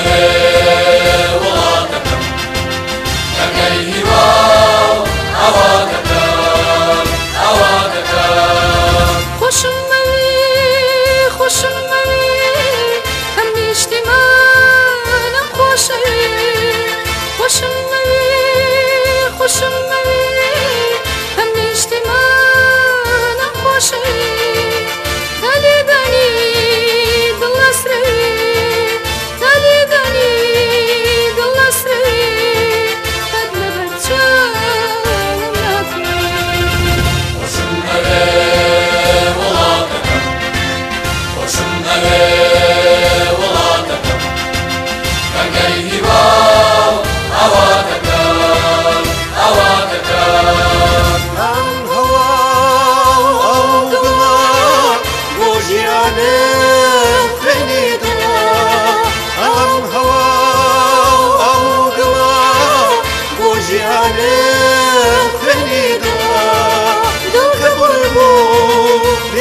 Amen.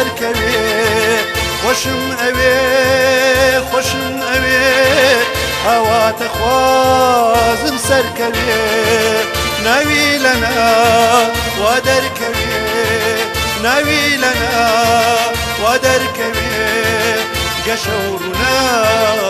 terk evi Hoşum evi, hoşum evi. Hava tekhvazım serkevi Nevi lana ve derkevi Nevi lana ve derkevi Geşoruna